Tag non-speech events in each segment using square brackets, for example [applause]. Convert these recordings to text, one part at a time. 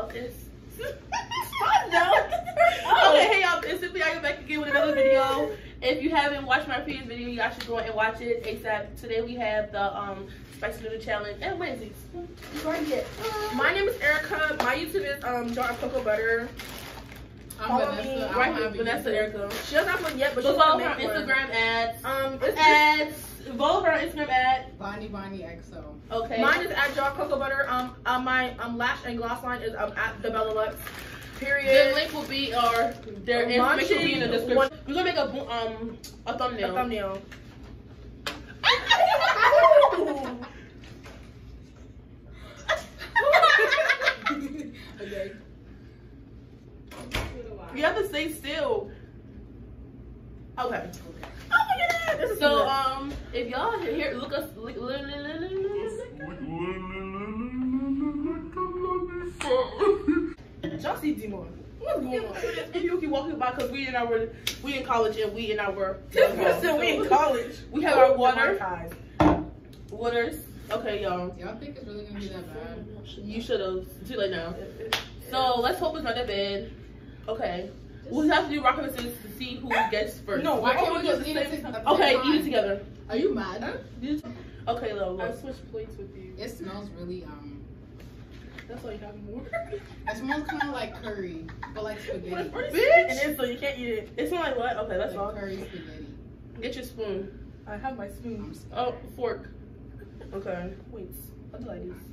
[laughs] Okay. Hey y'all, it's no. okay. Hey y'all, it's simply I am back again with another video. If you haven't watched my previous video, you guys should go and watch it ASAP. Today we have the um spicy noodle challenge and Wednesdays. You already get. My name is Erica. My YouTube is um Jar of Cocoa Butter. I'm Follow Vanessa. me I don't Right here, Vanessa Erica. She doesn't have one yet, but Go she's follow gonna her on make. Instagram ads. Um, it's Ads. Follow her on Instagram ad. Bonnie Bonnie XO. Okay. Mine is at Jar Cocoa Butter. Um, uh, my um lash and gloss line is um at the Bella Lux. Period. The link will be or their Uh, information will be in the description. what- We're gonna make a um a thumbnail. A thumbnail. thumbnail. [laughs] [laughs] okay. You have to stay still. If you keep walking by, cause we in our we in college and we in our [laughs] This person, we in college. We have our water. Waters. Okay, y'all. Y'all think it's really gonna be that bad? You should have. Too late now. So let's hope it's not that bad. Okay. We'll have to do rock paper scissors to see who gets first. No, Why we're can't we just the eat it same to- time. Okay, eat it together. Are you mad? Okay, love. I love. switched plates with you. It smells really um. That's why you have more. It smells kind of like curry, but like spaghetti. Bitch! Bitch. It is, so you can't eat it. It smells like what? Okay, that's Like all. curry spaghetti. Get your spoon. I have my spoon. Oh, fork. Okay. Wait, I'll do like this.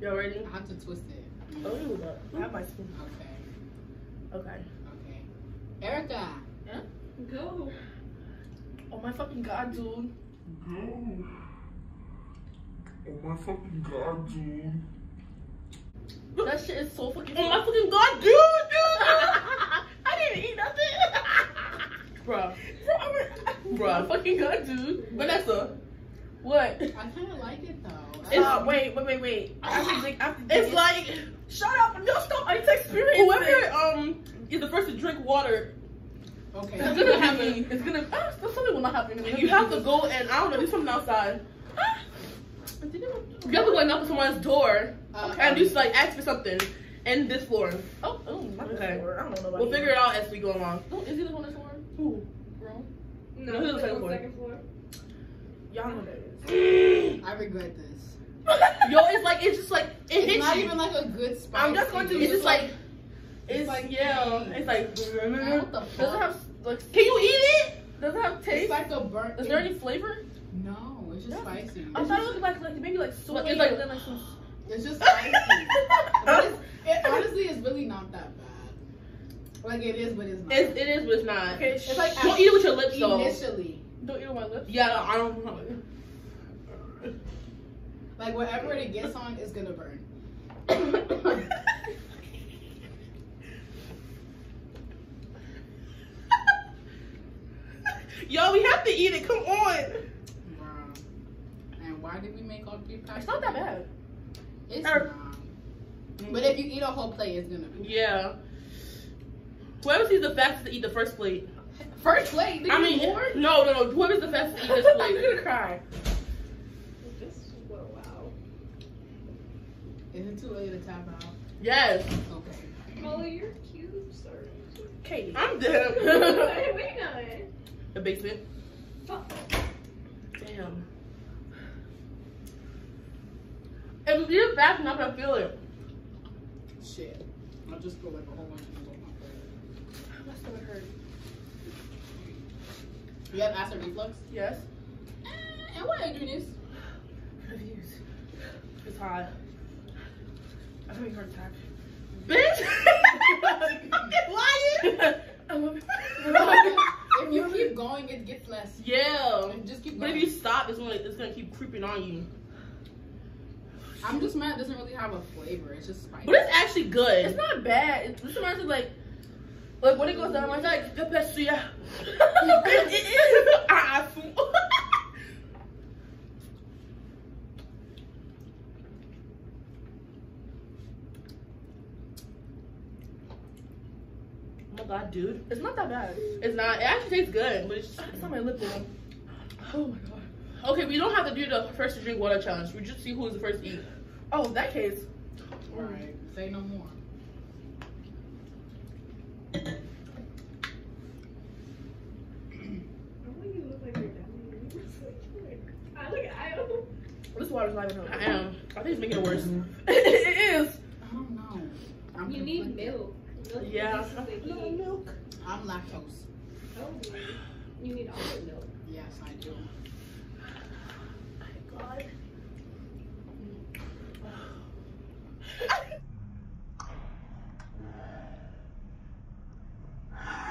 Y'all ready? I have to twist it. Oh, you that. I have my spoon. Okay. Okay. Okay. Erica. Go. Oh my fucking god, dude. Go. Oh my fucking god, dude. That shit is so fucking. Oh my fucking god, [laughs] dude, dude! I didn't eat nothing. [laughs] Bruh. Bro, I'm a- fucking god, dude. Vanessa. What? I kind of like it though. It's- Uh, wait, wait, wait, wait. I have to drink. I have to drink It's like Shut up! No, stop! I need to experience whoever it. um is the first to drink water, okay. It's gonna happen. It's gonna. Ah, something will not happen. you have to go and I don't know, do something outside. You have to go and knock on someone's door Uh, and do like ask for something in this floor. Oh, oh, not Okay. okay. I don't know nobody. We'll figure it out as we go along. Oh, is he the one that's on? Who? Bro. No, he's the second floor. floor. Y'all know that is. [gasps] I regret this. [laughs] Yo, it's like it's just like it It's hits not you. even like a good spice. I'm just going to- it's just like it's, It's like- like yeah. It's like what the fuck? Does it have like? Can you eat it? Does it have taste? It's taste? like a burnt. Is there any flavor? No, it's just Yeah. spicy. I thought it looked like like maybe like soy. Look, it's like- and then like some. It's just spicy. but it's, [laughs] it honestly is really not that bad. Like it is, but it's not. It's, it is, but it's not. Okay, It's like Don't eat it with your lips though. initially, Don't eat it with my lips. Yeah, I don't know. like whatever it gets on is gonna burn. [laughs] Yo, we have to eat it. Come on. Wow. And why did we make all three packs? It's not that bad. It's Er- not. But if you eat a whole plate, it's gonna be. Yeah. Whoever sees the fastest to eat the first plate. First plate. I mean, more. no, no, no. Whoever's the fastest to eat this I'm [laughs] plate. gonna cry. This, well, wow. Is it too early to tap out? Yes. Okay. Molly, you're cute, sorry. Katie. I'm what dead. [laughs] are you waiting on it? the basement. Fuck. Damn. If you eat fast enough, I feel it. Shit. I'll just put like a whole bunch of things on my plate. My stomach hurt. You have acid reflux? Yes. Eh, and why are you doing this? Confused. It's hot. I'm having a heart attack. Bitch! [laughs] Lying! [laughs] I'm if you keep going, it gets less. Yeah. Just keep going. But going. if you stop, it's gonna it's gonna keep creeping on you. I'm just mad it doesn't really have a flavor. It's just spicy. But it's actually good. It's not bad. It, this reminds me like, like when it goes down my It's neck. like the best yeah. it is. [laughs] Ah, fool. Oh my god, dude. It's not that bad. It's not. It actually tastes good, but it's just. It's not my lip though. Oh my god. Okay, we don't have to do the first to drink water challenge. We just see who's the first to eat. Oh, in that case. Alright, say no more. I want you look like your dad. [laughs] I look I don't. This water's not even I helping. am. I think it's making it worse. Mm-hmm. [laughs] it is. I don't know. I'm You need milk. Milk Yeah. No milk. I'm lactose. Oh, you need almond milk. Yes, I do.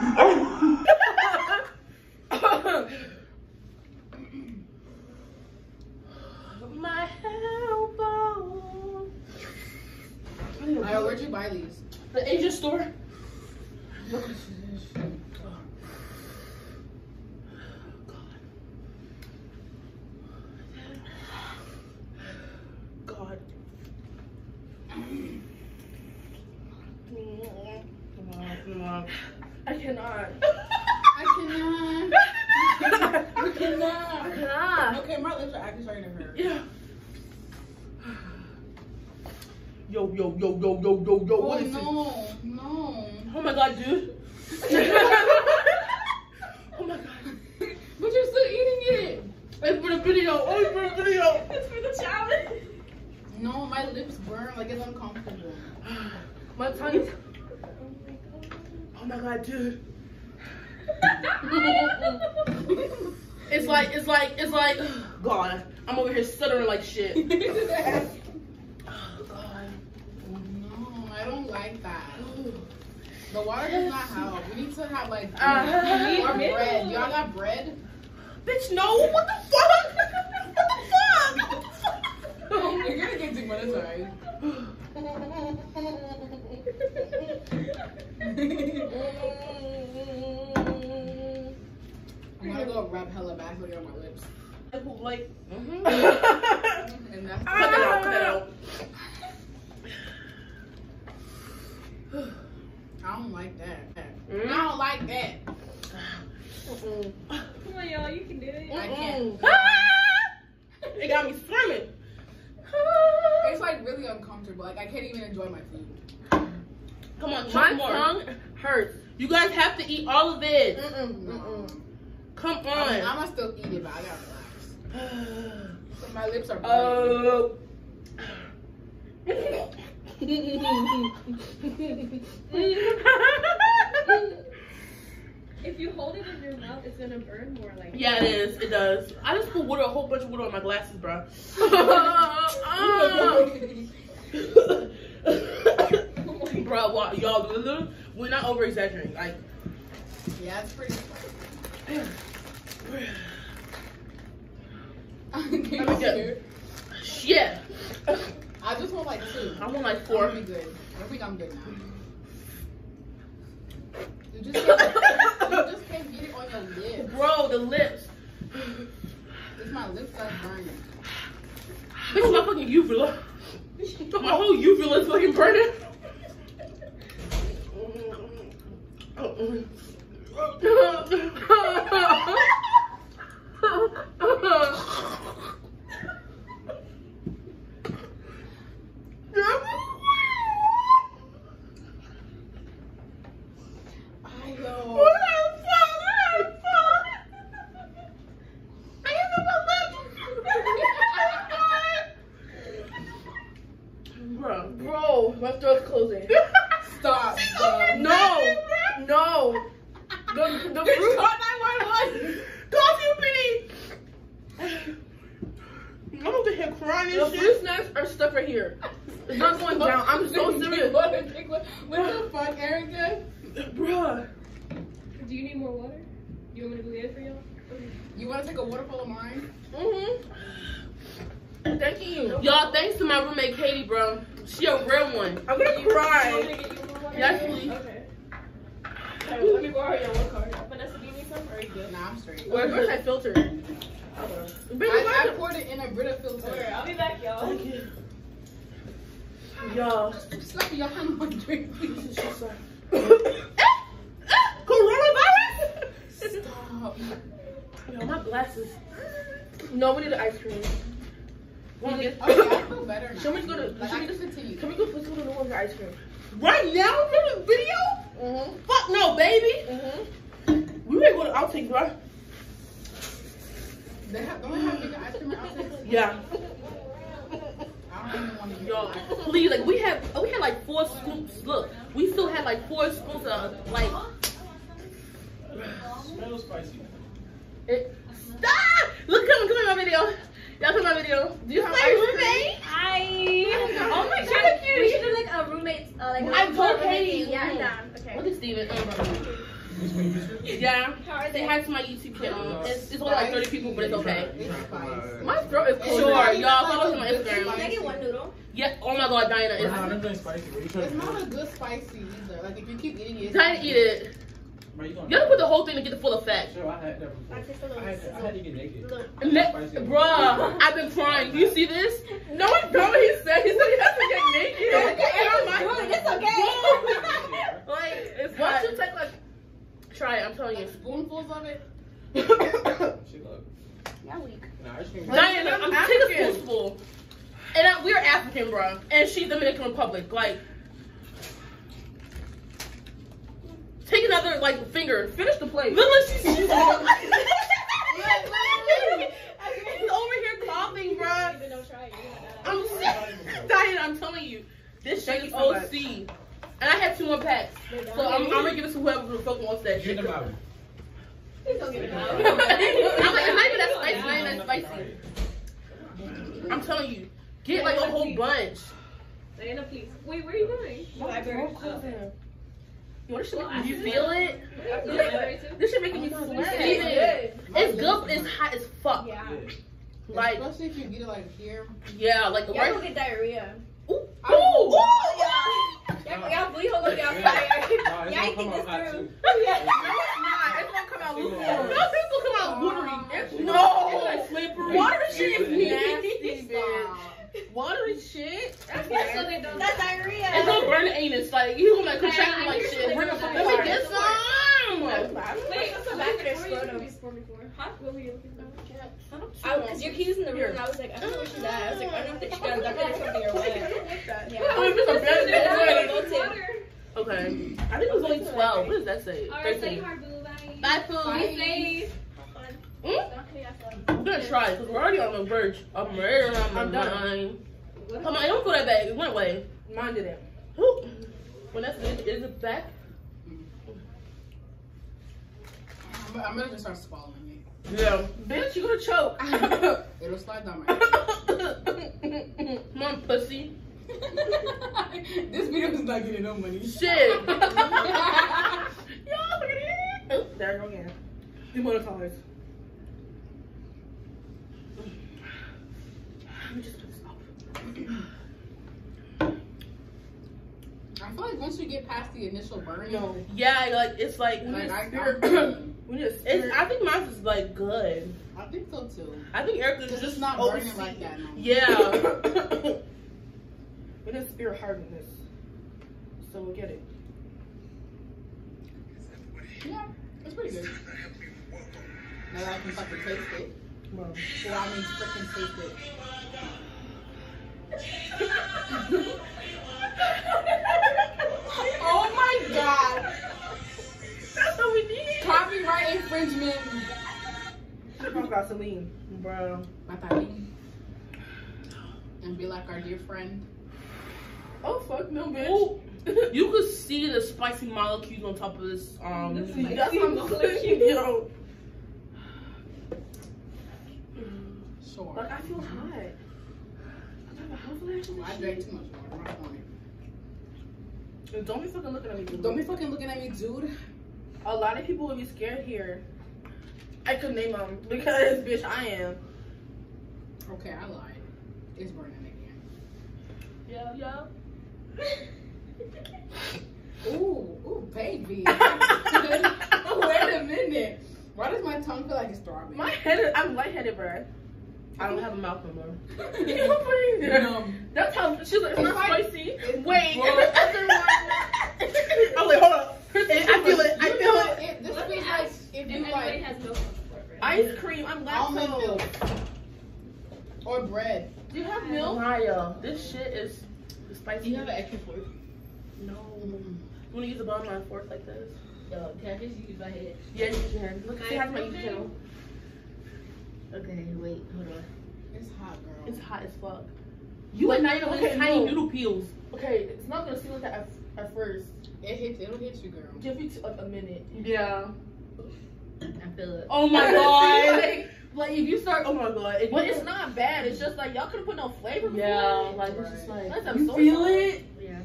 Oh! [laughs] yo. Oh What is it? no, no. Oh my god, dude. [laughs] oh my god. But you're still eating it. It's for the video. Oh, it's for the video. It's for the challenge. No, my lips burn like it's uncomfortable. My tongue is. Oh my god. Oh my god, dude. [laughs] It's like, it's like, it's like. [sighs] God, I'm over here stuttering like shit. [laughs] Oh, God. no, I don't like that. The water does not help. We need to have like Uh, or bread. Y'all got bread? Bitch, no. What the fuck? [laughs] What the fuck? What the fuck? You're gonna get sorry. I'm gonna go rub hella Vaseline on my lips. like, [laughs] And that's cut that out, cut that out. I don't like that. I Mm. don't like that. Mm-mm. Come on, y'all. You can do it. I can't. [laughs] It got me swimming. It's like really uncomfortable. Like I can't even enjoy my food. Come on, My chunk more. tongue hurts. You guys have to eat all of it. Mm-mm, mm-mm. Come I mean, on. I'm gonna still eat it, but I gotta relax. [sighs] So my lips are burning. Oh. If you hold it in your mouth, it's gonna burn more. Like yeah, it is. It does. I just put water, a whole bunch of water on my glasses, bro. [laughs] bro, y'all, we're not over exaggerating. Like, yeah, it's pretty. Let me get- [laughs] shit. I just want like two. I want like four. gonna be good. I think I'm good now. You just [laughs] can't, you just can't get it on your lips. Bro, the lips. It's my lips that's burning. Bitch, my fucking uvula. My whole uvula is fucking burning. I [laughs] know. What the fuck? I hit my lip. Bro, bro, my throat's closing. Stop. stop. No, no. The, [laughs] the fruit. Call Cupid. [sighs] I'm over here crying The and fruit shit. snacks are stuck right here. It's not going [laughs] down. I'm so serious. What the fuck, Erica? Bruh. Do you need more water? You want me to go get it for y'all? You want to take a waterfall of mine? Mm-hmm. Thank you. Y'all, thanks to my roommate Katie, bro. She a real one. I'm gonna You want me cry. to get you more water? Yes, please. Okay. Alright, let me borrow your one card. Vanessa, do you need some? Or you good? Nah, I'm straight. Where's where's that filter? Bitch, I, I why poured it in a Brita filter. Alright, I'll be back, y'all. Thank you. Y'all. Stop your hand on my drink, please. [coughs] Coronavirus? Stop. Yo, my glasses. No, we need the ice cream. Wanna get? Okay, I feel better now. Should we go to- Like, should I we- can continue. Can we go put some of the ones ice cream? Right now, in the video? Mm-hmm. Fuck no, baby. Mm-hmm. We ain't going to outtakes, bro. They have, don't they have bigger ice cream outfits? Yeah. I don't even want to Yo, please, like we had, we had like four scoops. Look, we still had like four scoops of like. Smells spicy. It, stop! Look, come, come in my video. Y'all come in my video. Do you have My roommate? Hi. Oh my We God, should- We should do like a roommate. Uh, like a I told roommate Katie. thing. Yeah, Steven. This one. Yeah. How are Say they? hi to my YouTube channel. It's, it's only like 30 people, but it's okay. My throat is It's sore. Y'all it's follow not me on a good Instagram. spice. Can I get one noodle? Yeah. Oh my God, Diana Nah, is. them spicy, bro. You trying It's not a good spicy either. Like if you keep eating it, it's Diana, eat it. You gonna gotta put the whole thing to get the full effect. Sure, I had that before. I taste a I had, to get naked. little- Ne- Bruh, I've been crying. Do you see this? No, I don't. He said he said he has to get naked. And I'm like, Really, it's okay. Like, it's once you take like, try it. I'm telling you. spoonfuls of it. [coughs] she look. Yeah, weak. Nah, ice cream. Diana, I'm I'm taking a spoonful. And I, we're African, bro. And she's Dominican Republic. Like, take another like finger. Finish the plate. Look, look, she's, [laughs] she's, over here coughing, bro. Even though try it, you're not that. I'm sick. [laughs] Diana, I'm telling you, this shit is OC. And I have two more packs. So I'm, I'm gonna give it to whoever the fuck wants that Get shit. them out. Please don't get it [laughs] I'm like, it's not even that spicy, not even that spicy. I'm telling you, get like a whole bunch. Diana, please. Wait, where are you going? Library. Oh. Yo, this shit make you feel it. The library too? This shit making me oh sweat. It's It's good, it's hot as fuck. Yeah. Like, Especially if you get it like here. yeah, like the Y'all right. gonna get diarrhea. Ooh, ooh, Oh. ooh, Y'all, y'all bleed all over y'all Yeah. fire. Nah, it's Y'all ain't think this through. Yeah, no, it's not. [laughs] It's gonna come out lukewarm. Yeah. No, it's come out watery. No. no, it's like slippery. Watery shit is Yeah. nasty, bitch. Watery shit. That's nasty. That's diarrhea. It's gonna burn the anus. Like you gonna like contract like shit. Let me get some. Wait, what's the back of their scrotum? Huh? What were you looking for? Because your key was in the room, and I was like, I don't know where she's at. I was like, I don't think she got a doctor or something or what. Yeah. Oh, if it's a bad day, Go it's to- Okay. I think it was only 12. What does that say? Alright, say 13. hard, boo. Bye. Bye, food. Bye. Safe. Hmm? Okay. I'm gonna try because we're already on the verge. I'm ready on my I'm done. Come on, don't throw that bag. It went away. Mine did it. Who? When that's is, is it back? I'm, I'm gonna just start swallowing Yeah. Bitch, you gonna choke. it. [laughs] It'll slide down my. Come on, pussy. this video is not getting no money. Shit. [laughs] Yo, look at it. Oh, there I go again. Demonetized. Let me just put this up. I feel like once you get past the initial burn, No. Yeah, like it's like, like I, spirit. I, We need a I think mine is like good. I think so too. I think Erica's Because just it's not OC. burning like that. No. Yeah. [laughs] we need spirit hardness. So we'll get it. Yeah, it's pretty good. Now that I can fucking taste it. Well, Well, I mean, freaking taste it. [laughs] infringement. Talk about Celine, bro. Matalin. And be like our dear friend. Oh fuck no, bitch. Ooh. You could see the spicy molecules on top of this. Um, The spicy that's what I'm [laughs] molecules. yo. Sure. Like I feel hot. I drank too much water. My point. Don't be fucking looking at me. dude. Don't be fucking looking at me, dude. A lot of people would be scared here. I could name them because [laughs] bitch I am. Okay, I lied. It's burning again. Yeah, yeah. [laughs] Ooh, ooh, baby. [laughs] Wait a minute. Why does my tongue feel like it's throbbing? My head is, I'm lightheaded, bro. I don't have a mouth no more. Numb. That's how she's like, it's not spicy. it's Wait, the other one. I'm like, hold up. I feel it. I You feel know, it. it. This Let me feels like ask if If you anybody like has milk on the floor, right? Ice cream. I'm almond milk. lactose. Or bread. Do you have milk? Maya, this shit is spicy. Do you have an extra fork? No. You wanna use a bone line fork like this? Yo, can I just use my head? Yeah, you can. Look, see how my YouTube channel. Okay, wait, hold on. It's hot, girl. It's hot as fuck. You and Nina with okay, tiny no. noodle peels. Okay, it's not gonna seem like that at, at first. It hits. It'll hit you, girl. Give you t- like a minute. Yeah. I feel it. Oh my god. [laughs] like, like if you start, oh my god. If but it's not bad. It's just like y'all could have put no flavor. before Yeah, it. like it's just like That's you so feel sorry. it. Yeah.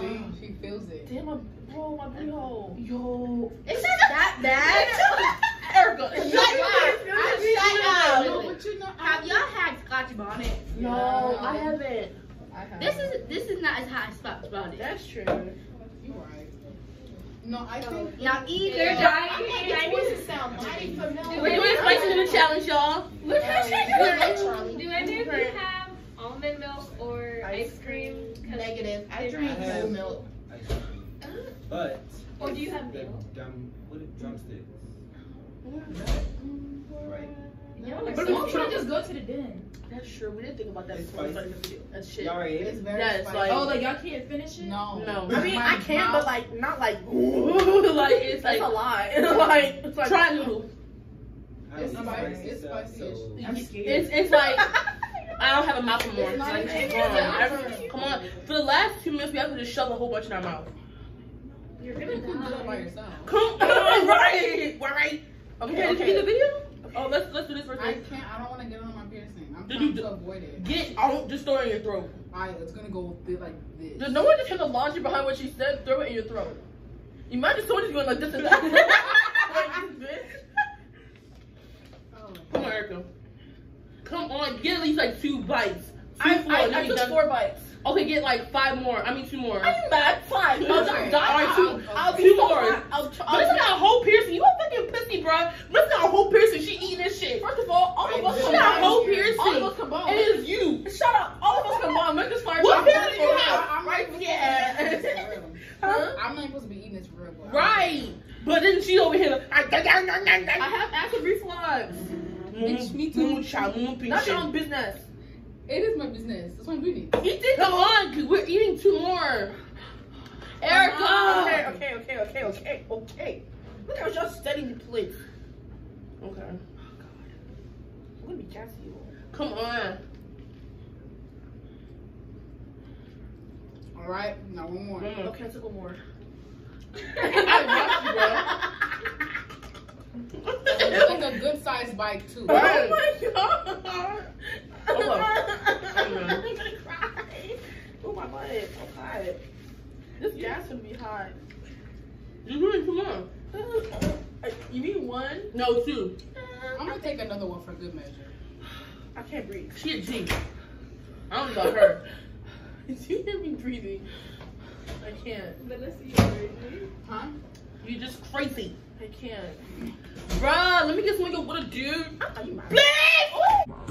See, she feels it. Damn, my bro, my booty hole. Yo. It's not that bad. [laughs] Erica, Shut shut up. No, Shut up. but you know, Have y'all had Scotch bonnet? No, I haven't. I have. This is this is not as hot as Scotch bonnet. That's true. You right. No, I think. Now either Yeah. I'm like, this sound mighty familiar. We're doing spicy noodle challenge, y'all. Look how she doing. Do any of you have almond milk or ice cream? Negative. I I drink have- whole milk. ice cream. But Or do you have the milk? dumb what is drumsticks? Right. But But we we should just go to the den. That's true. We didn't think about that before we started the video. That's shit. Y'all ate It's very Yeah, it's spicy. like- Oh, like y'all can't finish it? no. No. I mean, My I can, mouth- but like not like. [laughs] [laughs] like it's That's like a lot. [laughs] like, it's like try noodle. I It's spicy. spicy It's spicy. so- I'm scared. It's it's like I don't have a mouth anymore. It's not Like, even- it's gone. Come on. For the last two minutes, we have to just shove a whole bunch in our mouth. You're gonna do it by yourself. Come on, right, right. Okay, Okay, okay. okay. the video? Oh, let's let's do this first. I can't. I don't want to get on my piercing. I'm Did trying you to avoid it. Get out, just throw it in your throat. Alright, it's gonna go like this. Does no one just hear the logic behind what she said? Throw it in your throat. Imagine someone just going like this and that. like this. [laughs] Oh. Come on, Erica. Come on, get at least like two bites. Two, I, four, I, I we took done. four bites. Okay, get like five more. I mean two more. I'm mad. Fine. I'll, Okay. I'll, die. Alright, I'll, two- I'll two more. I'll, But I'll, this got a whole piercing. You a fucking pussy, bro. This got a whole piercing. She eating this shit. First of all, all of us She She got a whole combined. piercing. All of us It combined. is you. Shut up. All of us combined. Make this fire. What chocolate piercing you have? I'm Right? not Yeah. supposed to be eating this for real. [laughs] Huh? I'm not supposed to be eating this for real. but- Right. But then she over here. I have acid reflux. Bitch, me too. That's your own business. It is my business. That's what I'm doing. Eat this. Come on, cause we're eating two more. Erica. Ah. Okay, okay, okay, okay, okay, okay. Look how y'all studying the plate. Okay. I'm gonna be gassy. Come on. Alright, now one more. One more. Okay, I took one more. I [laughs] It's like a good sized bite too. Right. Oh my god. Hold on. I'm gonna cry. Oh my butt. I'm hot. This gas gonna be hot. You doing two more? Uh, You mean one? No, two. I'm gonna take another one for good measure. I can't breathe. She a G. I don't know about her. [laughs] you hear me breathing? I can't. But let's see your version. Huh? You just crazy. I can't. Bruh, let me get someone with a dude. Are you mad? Please! [laughs]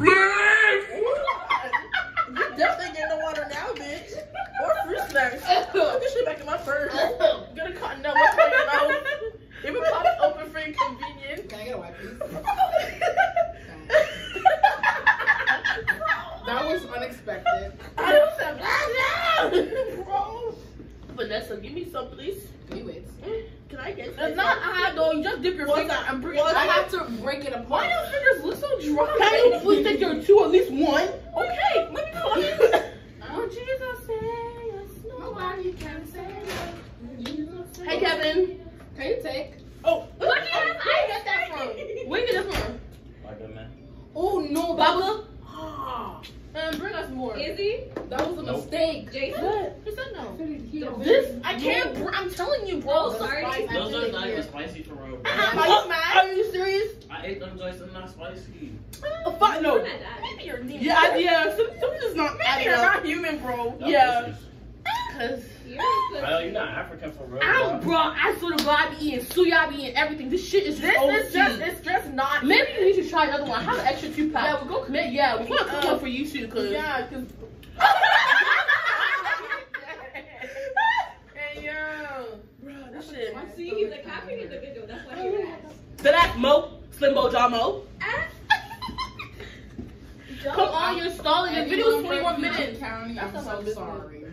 You definitely getting the water now, bitch. Or fruit snacks. Put this shit back in my purse. Get a cotton nut with your mouth. Even pop it open for inconvenience. Can I get a wipe, please? [laughs] That was unexpected. I don't have that Bro. Vanessa, give me some, please. Do it. Eh, can I get some? It's some? not hot though. You just dip your What's finger. that? I'm breathing. I have to break it apart. Why your fingers look so dry? Can you please take your two, at least one? Okay, let me put [laughs] it. Jesus say Nobody can say Hey, Kevin. Can you take? Oh, Where did I get that from? [laughs] where you get this from? Like a man. Oh no, that was, Baba? [gasps] Ah. Um, Man, bring us more. Izzy, that was a Nope. mistake. Jason. What? Who said no? This This I can't. Br- I'm telling you, bro. Oh, sorry. spice Those I are feel not here. even spicy for real, bro. Are you oh, mad? Are you serious? I ate them joints and not spicy. Oh, fuck, no. We're not dying. Maybe you're demon. Yeah, I, yeah. Some, some is not. Maybe you're not human, bro. Y'all Yeah. Pussies. Cause You're Well, you're not African for real, I'm, bro. bro. I swear to God, I be eating suya, I be eating everything. This shit is This just is just. OT. It's just not. Maybe you need to try another one. I have an extra two pack. Yeah, we'll go- May- Yeah, we're gonna cook Uh, one for you too, cause. Yeah, cause. [laughs] hey yo, Bro, this shit. See, he's a copy he's a video. That's why he asked. So that's Mo, Slimbo John Mo. Come on, you're stalling. The video is 21 minutes. County, [laughs] I'm so sorry.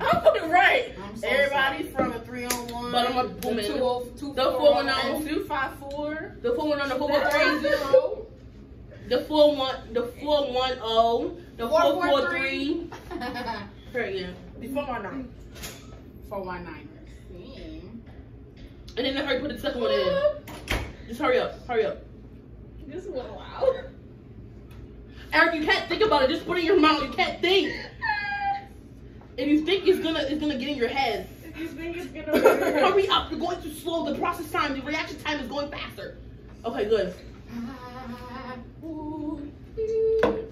right. I'm so Everybody's from a three on one. But I'm a The woman. two oh, two The four four one one oh. two five four. The full one on the four one Three three. zero. The full one. The full one oh. The Four, four oh, four, four three. three. Period. Before my nine. Four one nine. And then hurry put the second one in. Just hurry up. Hurry up. This is a loud. Eric, you can't think about it. Just put it in your mouth. You can't think. If you think it's gonna, it's gonna get in your head. If you think it's gonna. [coughs] Hurry up. You're going too slow. The process time, the reaction time is going faster. Okay, good. [laughs]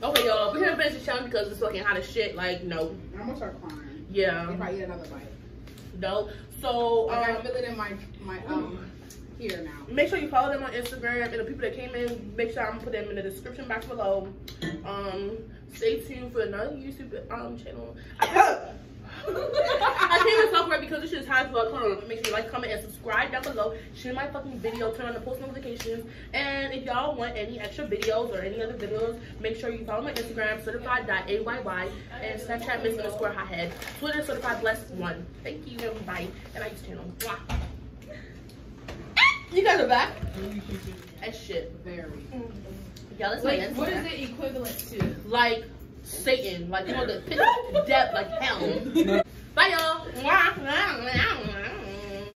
Okay, y'all. We're gonna finish the challenge because it's fucking hot as shit. Like, no. I'm gonna start crying. Yeah. If I eat another bite. No. So, Like I um, feel it in my my um here now. make sure you follow them on Instagram and the people that came in, make sure I'm gonna put them in the description box below. Um, stay tuned for another YouTube um channel. I, can't even talk right because this shit is high as fuck. Hold on, make sure you like, comment, and subscribe down below. Share my fucking video, turn on the post notifications, and if y'all want any extra videos or any other videos, make sure you follow my Instagram, certified.ayy, and Snapchat Miss underscore hothead, Twitter certified blessed one. Thank you and bye. And I use channel. Mwah. You guys are back. That shit. Very. Y'all, let's make Like, what is it equivalent to? Like Satan, like you know the pit of death, like hell. [laughs] Bye y'all.